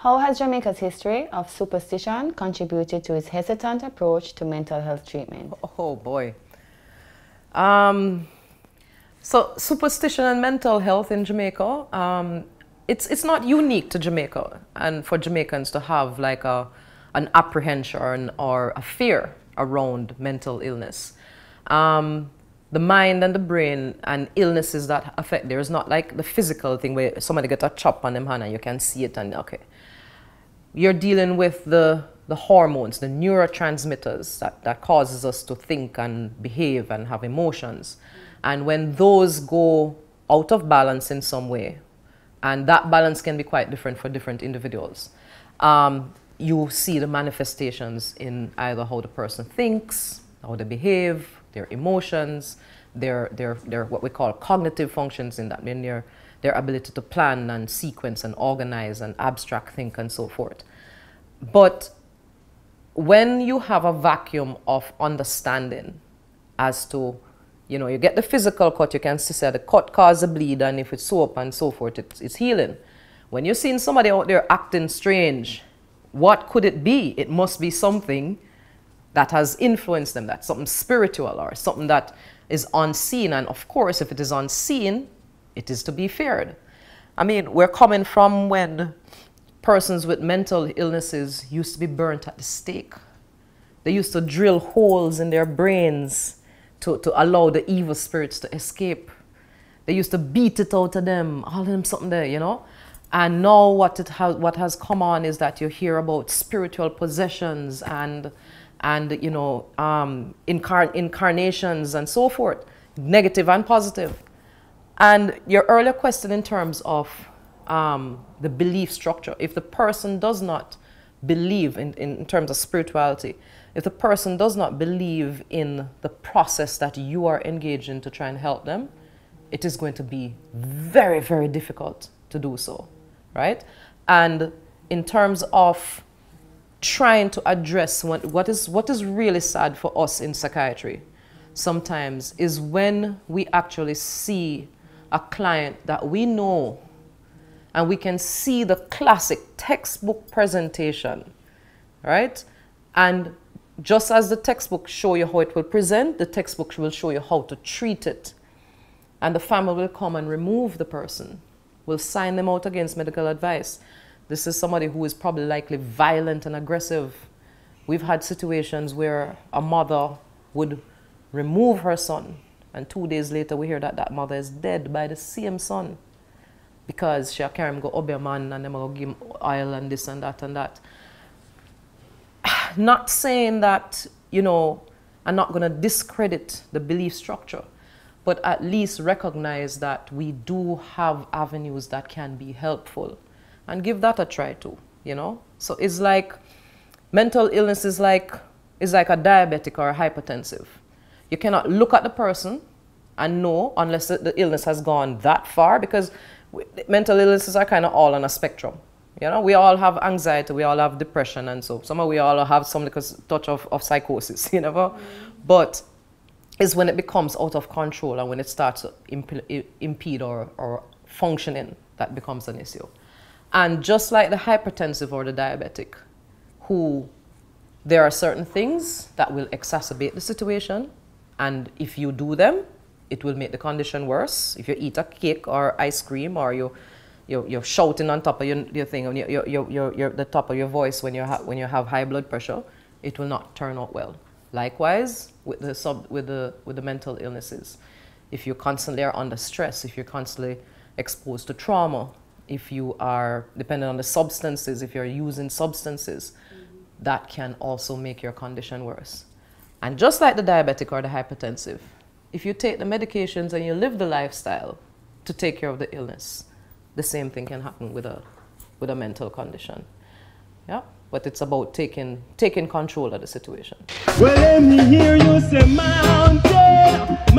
How has Jamaica's history of superstition contributed to its hesitant approach to mental health treatment? Oh boy. Um, so superstition and mental health in Jamaica, um, it's, it's not unique to Jamaica and for Jamaicans to have like a, an apprehension or a fear around mental illness. Um, the mind and the brain and illnesses that affect there is not like the physical thing where somebody get a chop on them hand and you can see it and okay you're dealing with the, the hormones, the neurotransmitters that, that causes us to think and behave and have emotions. And when those go out of balance in some way, and that balance can be quite different for different individuals, um, you see the manifestations in either how the person thinks, how they behave, their emotions, their, their, their what we call cognitive functions in that mean their their ability to plan and sequence and organize and abstract think and so forth. But when you have a vacuum of understanding as to, you know, you get the physical cut, you can see the cut causes a bleed, and if it's soap and so forth, it's, it's healing. When you're seeing somebody out there acting strange, what could it be? It must be something that has influenced them, that's something spiritual or something that is unseen. And of course, if it is unseen, it is to be feared. I mean, we're coming from when persons with mental illnesses used to be burnt at the stake. They used to drill holes in their brains to, to allow the evil spirits to escape. They used to beat it out of them, all of them something there, you know. And now what it has what has come on is that you hear about spiritual possessions and and you know um, incar incarnations and so forth, negative and positive. And your earlier question in terms of um, the belief structure, if the person does not believe in, in terms of spirituality, if the person does not believe in the process that you are engaged in to try and help them, it is going to be very, very difficult to do so, right? And in terms of trying to address what, what, is, what is really sad for us in psychiatry sometimes is when we actually see a client that we know and we can see the classic textbook presentation, right? And just as the textbook show you how it will present, the textbook will show you how to treat it. And the family will come and remove the person, will sign them out against medical advice. This is somebody who is probably likely violent and aggressive. We've had situations where a mother would remove her son and two days later, we hear that that mother is dead by the same son because she carry him go obeah man and them go give him oil and this and that and that. Not saying that, you know, I'm not going to discredit the belief structure, but at least recognize that we do have avenues that can be helpful and give that a try too, you know? So it's like mental illness is like, is like a diabetic or a hypertensive you cannot look at the person and know unless the, illness has gone that far because mental illnesses are kind of all on a spectrum. You know, we all have anxiety, we all have depression, and so some of we all have some touch of, of psychosis, you know. But it's when it becomes out of control and when it starts to imp impede or, or functioning that becomes an issue. And just like the hypertensive or the diabetic, who there are certain things that will exacerbate the situation, and if you do them, it will make the condition worse. If you eat a cake or ice cream or you, you, you're shouting on top of your, your thing, on your, your, your, your, the top of your voice when you, when you have high blood pressure, it will not turn out well. Likewise, with the, sub, with, the, with the mental illnesses. If you constantly are under stress, if you're constantly exposed to trauma, if you are dependent on the substances, if you're using substances, mm -hmm. that can also make your condition worse. And just like the diabetic or the hypertensive, if you take the medications and you live the lifestyle to take care of the illness, the same thing can happen with a, with a mental condition. Yeah? But it's about taking, taking control of the situation. Well, let me hear you say mountain.